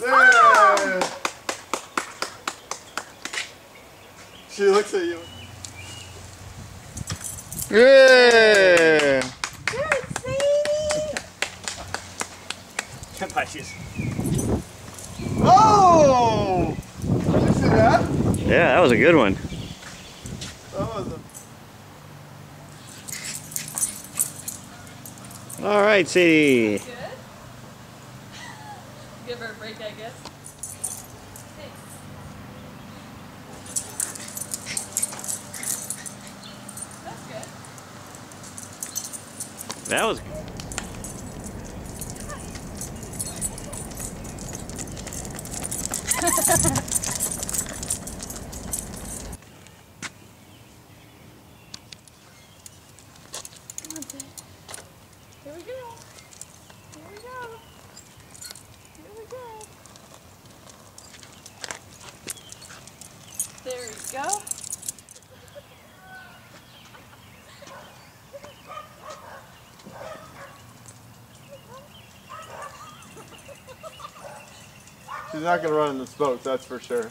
Yeah. She looks at you. Yeah. Good, Punches. Oh! Did you see that? Yeah, that was a good one. That was a... All right, Sadie. Good. Give her a break, I guess. Thanks. That's good. That was. On, Here we go. Here we go. Here we go. There we go. She's not gonna run in the smoke, that's for sure.